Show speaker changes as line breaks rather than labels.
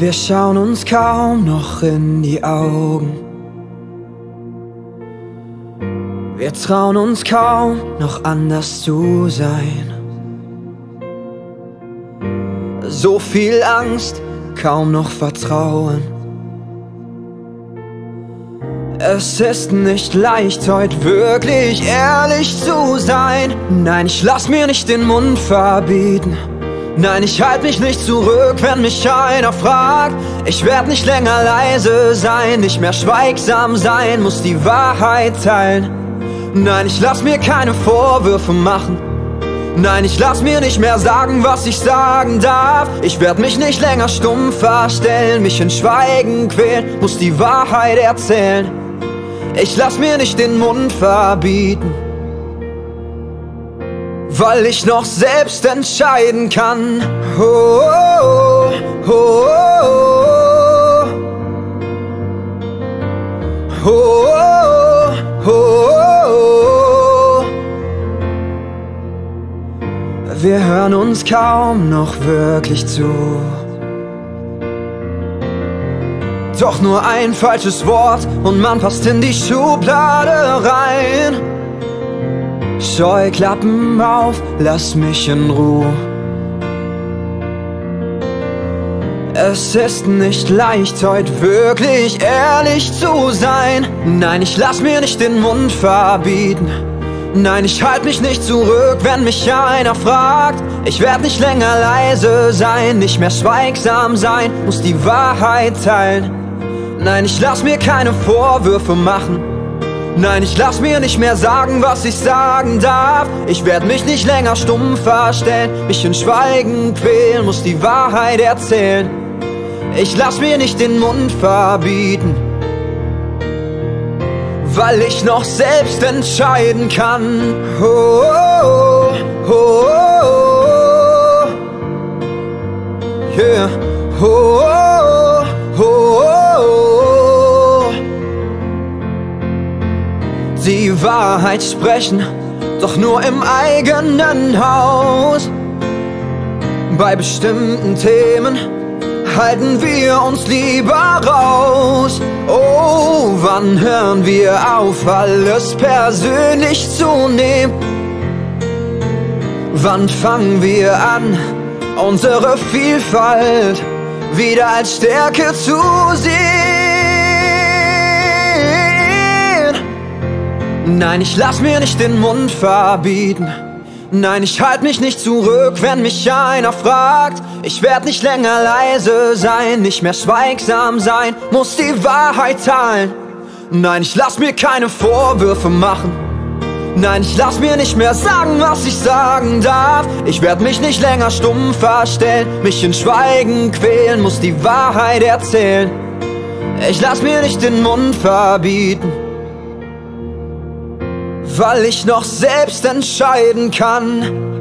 Wir schauen uns kaum noch in die Augen. Wir trauen uns kaum noch anders zu sein. So viel Angst, kaum noch Vertrauen. Es ist nicht leicht, heute wirklich ehrlich zu sein. Nein, ich lass mir nicht den Mund verbieten. Nein, ich halte mich nicht zurück, wenn mich einer fragt. Ich werd nicht länger leise sein, nicht mehr schweigsam sein, muss die Wahrheit teilen. Nein, ich lass mir keine Vorwürfe machen. Nein, ich lass mir nicht mehr sagen, was ich sagen darf. Ich werd mich nicht länger stumm verstellen, mich in Schweigen quälen, muss die Wahrheit erzählen. Ich lass mir nicht den Mund verbieten weil ich noch selbst entscheiden kann. Oh, oh, oh, oh, oh, Wir hören uns kaum noch wirklich zu. Doch nur ein falsches Wort und man passt in die Schublade rein. Scheuklappen auf, lass mich in Ruhe. Es ist nicht leicht, heute wirklich ehrlich zu sein. Nein, ich lass mir nicht den Mund verbieten. Nein, ich halt mich nicht zurück, wenn mich einer fragt. Ich werd nicht länger leise sein, nicht mehr schweigsam sein, muss die Wahrheit teilen. Nein, ich lass mir keine Vorwürfe machen. Nein, ich lass mir nicht mehr sagen, was ich sagen darf. Ich werd mich nicht länger stumm verstellen, mich in Schweigen quälen, muss die Wahrheit erzählen. Ich lass mir nicht den Mund verbieten, weil ich noch selbst entscheiden kann. Oh, oh, oh, oh, yeah. Oh, oh, Wahrheit sprechen, doch nur im eigenen Haus. Bei bestimmten Themen halten wir uns lieber raus. Oh, wann hören wir auf, alles persönlich zu nehmen? Wann fangen wir an, unsere Vielfalt wieder als Stärke zu sehen? Nein, ich lass mir nicht den Mund verbieten. Nein, ich halt mich nicht zurück, wenn mich einer fragt. Ich werd nicht länger leise sein, nicht mehr schweigsam sein, muss die Wahrheit teilen. Nein, ich lass mir keine Vorwürfe machen. Nein, ich lass mir nicht mehr sagen, was ich sagen darf. Ich werd mich nicht länger stumm verstellen, mich in Schweigen quälen, muss die Wahrheit erzählen. Ich lass mir nicht den Mund verbieten weil ich noch selbst entscheiden kann.